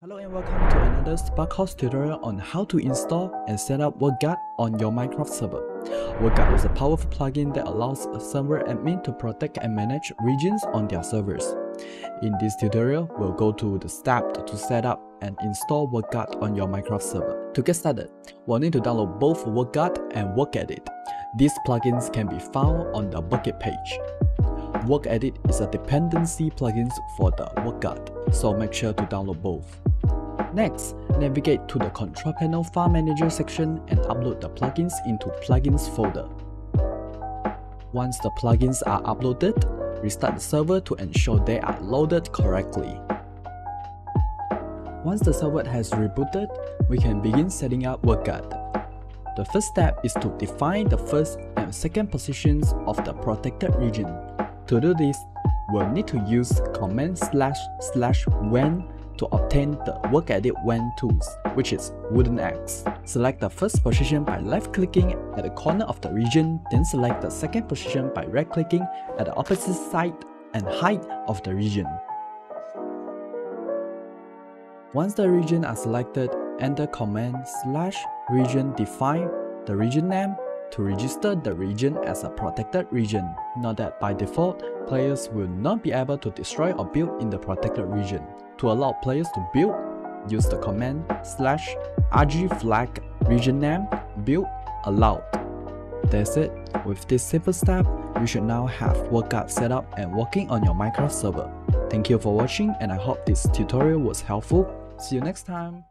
Hello and welcome to another Sparked Host tutorial on how to install and set up WorldGuard on your Minecraft server. WorldGuard is a powerful plugin that allows a server admin to protect and manage regions on their servers. In this tutorial, we'll go to the step to set up and install WorldGuard on your Minecraft server. To get started, we'll need to download both WorldGuard and WorldEdit. These plugins can be found on the Bukkit page. WorldEdit is a dependency plugin for the WorldGuard, so make sure to download both. Next, navigate to the Control Panel File Manager section and upload the plugins into Plugins folder. Once the plugins are uploaded, restart the server to ensure they are loaded correctly. Once the server has rebooted, we can begin setting up WorldGuard. The first step is to define the first and second positions of the protected region. To do this, we'll need to use command slash slash wand to obtain the WorldEdit wand tools, which is Wooden Axe. Select the first position by left-clicking at the corner of the region, then select the second position by right-clicking at the opposite side and height of the region. Once the region are selected, enter command slash region define the region name to register the region as a protected region. Note that by default, players will not be able to destroy or build in the protected region. To allow players to build, use the command slash rgflag region name build allowed. That's it. With this simple step, you should now have WorldGuard set up and working on your Minecraft server. Thank you for watching and I hope this tutorial was helpful. See you next time.